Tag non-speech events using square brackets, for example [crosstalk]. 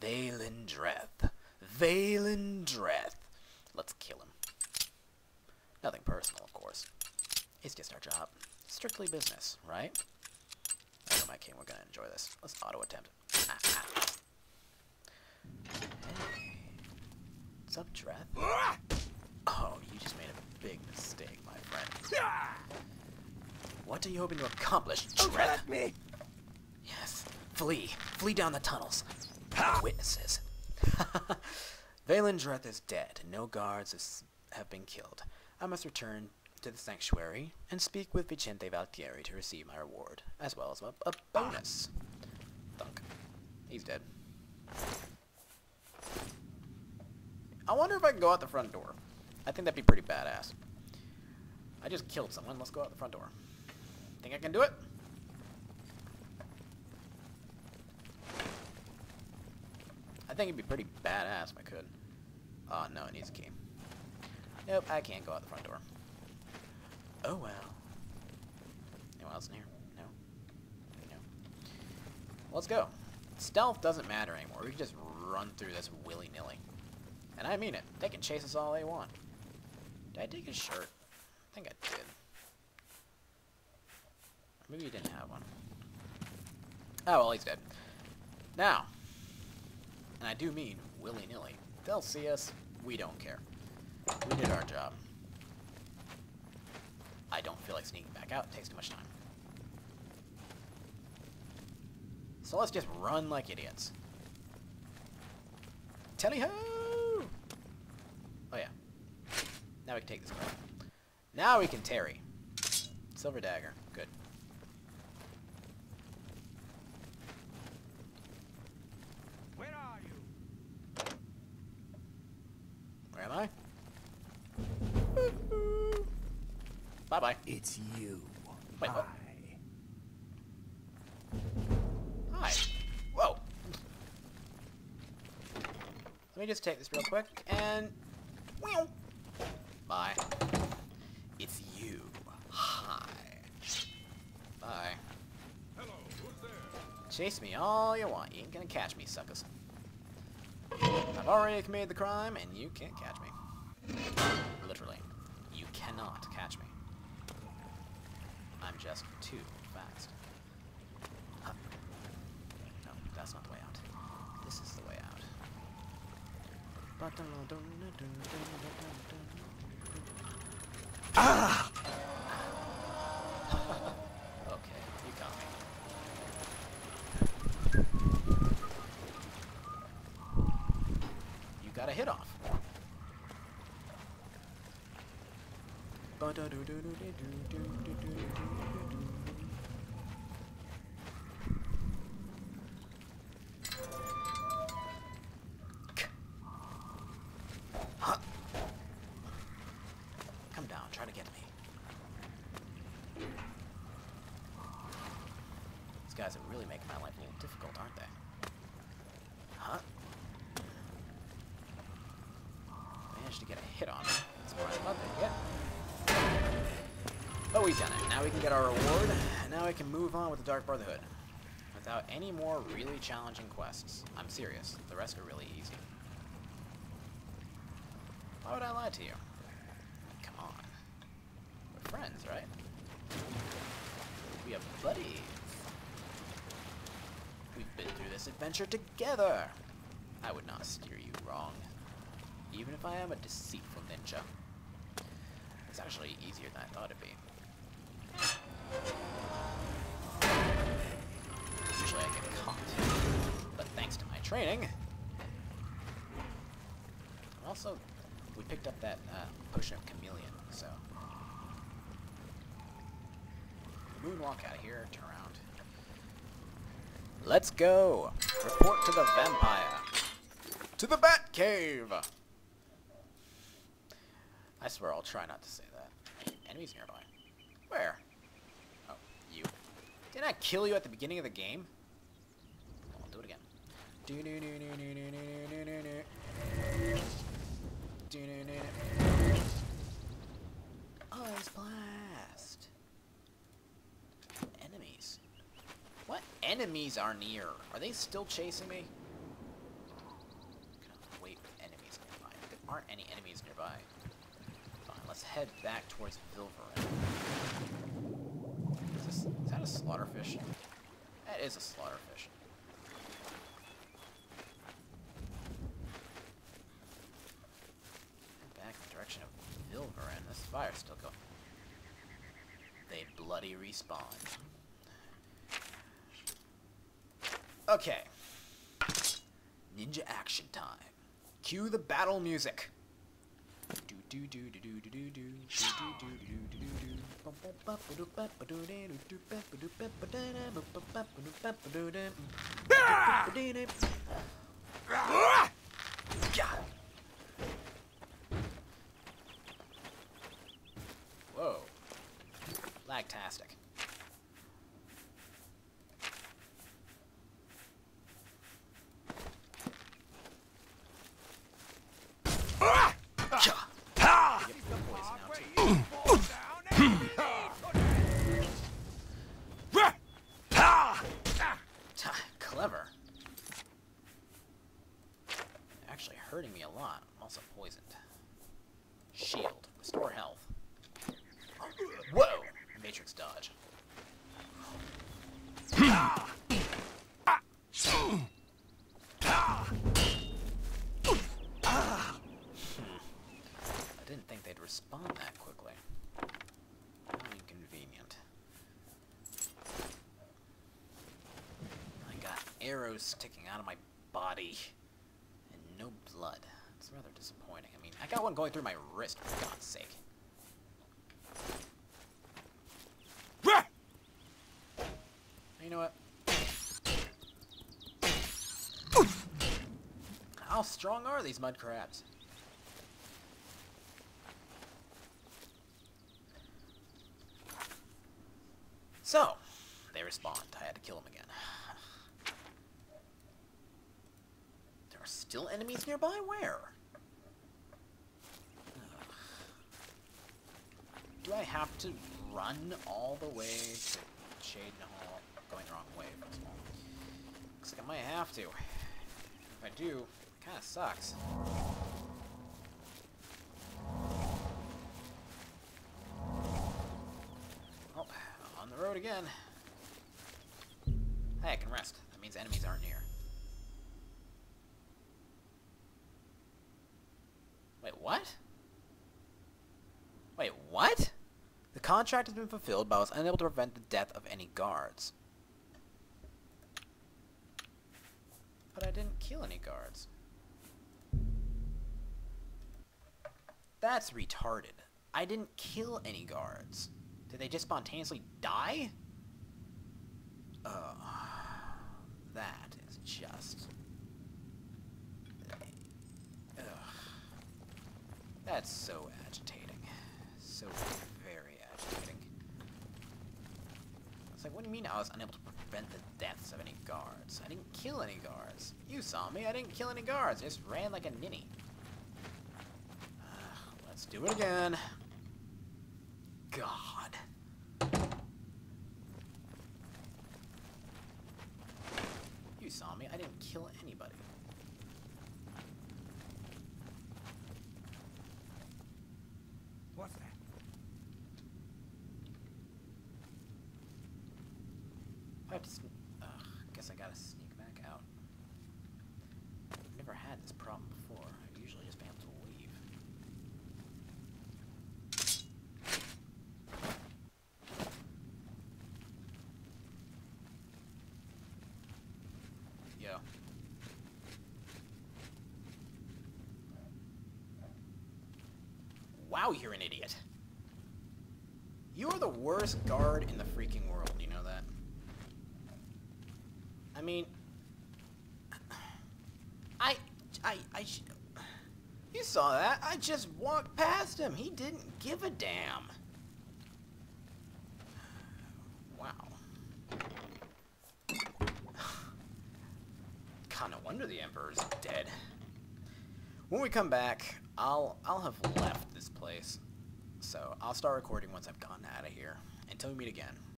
Valen Dreth. Valendreth. Let's kill him. Nothing personal, of course. It's just our job. Strictly business, right? Oh, my king, we're gonna enjoy this. Let's auto attempt. Ah, ah. Hey. What's up, Dreth? Oh, you just made a big mistake, my friend. What are you hoping to accomplish, Dreth? me! Yes. Flee. Flee down the tunnels. No witnesses. [laughs] Valen Dreth is dead. No guards have been killed. I must return to the sanctuary and speak with Vicente Valtieri to receive my reward, as well as a, a bonus. Thunk. He's dead. I wonder if I can go out the front door. I think that'd be pretty badass. I just killed someone. Let's go out the front door. Think I can do it? Think it'd be pretty badass if I could. Oh, no, it needs a key. Nope, I can't go out the front door. Oh, well. Anyone else in here? No? No. Let's go. Stealth doesn't matter anymore. We can just run through this willy-nilly. And I mean it. They can chase us all they want. Did I take his shirt? I think I did. Maybe he didn't have one. Oh, well, he's dead. Now, and I do mean willy-nilly, they'll see us, we don't care. We did our job. I don't feel like sneaking back out, it takes too much time. So let's just run like idiots. Tally ho! Oh yeah. Now we can take this. Now we can Terry. Silver dagger. Good. Where are you? Where am I? [laughs] Bye bye. It's you. Wait, what? Hi. Hi. Whoa. Let me just take this real quick and. Meow. Bye. It's you. Hi. Bye. Hello, who's there? Chase me all you want. You ain't gonna catch me, suckers. I've already committed the crime, and you can't catch me. Literally. You cannot catch me. I'm just too fast. Huh. No, that's not the way out. This is the way out. Ah! Okay, you got me. You got a hit off. Come down, try to get me. These guys are really making my life a difficult, aren't they? Huh? Managed to get a hit on me. That's more I thought they'd get. But we've done it. Now we can get our reward, and now we can move on with the Dark Brotherhood. Without any more really challenging quests. I'm serious. The rest are really easy. Why would I lie to you? Come on. We're friends, right? We are buddies. We've been through this adventure together. I would not steer you wrong. Even if I am a deceitful ninja. It's actually easier than I thought it'd be. Usually I get caught. But thanks to my training, I'm also, we picked up that uh, potion of chameleon, so. Moonwalk out of here, turn around. Let's go! Report to the vampire! To the Bat Cave! I swear I'll try not to say that. Enemies nearby. Where? Oh, you. Didn't I kill you at the beginning of the game? I'll do it again. Oh, Ice blast. Enemies. What enemies are near? Are they still chasing me? Wait, enemies nearby. There aren't any enemies nearby. Head back towards Vilverin. Is, this, is that a slaughterfish? That is a slaughterfish. Back in the direction of Vilverin. This fire's still going. They bloody respawn. Okay. Ninja action time. Cue the battle music. Do do do do do do do do do do do do do do do. Yeah. Whoa. Lagtastic. Yeah. Yep, got poison now, too. Clever. Actually hurting me a lot. I'm also poisoned. Shield. Restore health. Whoa! Matrix dodge. Hmm. I didn't think they'd respond that quickly. How inconvenient. I got arrows sticking out of my body. And no blood. It's rather disappointing. I mean, I got one going through my wrist, for God's sake. You know what? How strong are these mud crabs? So, they respond. I had to kill them again. There are still enemies nearby? Where? Do I have to run all the way to Cheydinhal? Going the wrong way, first of all. Looks like I might have to. If I do, it kinda sucks. Oh, on the road again. Hey, I can rest. That means enemies aren't near. Wait, what? Wait, what? The contract has been fulfilled, but I was unable to prevent the death of any guards. But I didn't kill any guards. That's retarded. I didn't kill any guards. Did they just spontaneously die? Uh, that is just... Ugh. That's so agitating. So very agitating. It's like, what do you mean I was unable to prevent the deaths of any guards? I didn't kill any guards. You saw me, I didn't kill any guards. I just ran like a ninny. Ah, let's do it again. God. You saw me. I didn't kill anybody. What's that? I have to. Sn Ugh, guess I gotta sneak back out. I've never had this problem before. I've usually just been able to leave. Yo. Wow, you're an idiot. You're the worst guard in the freaking world, you know that? I mean, I, I, I, you saw that. I just walked past him. He didn't give a damn. Wow. God, no wonder the Emperor's dead. When we come back, I'll I'll have left this place. So I'll start recording once I've gotten out of here. Until we meet again.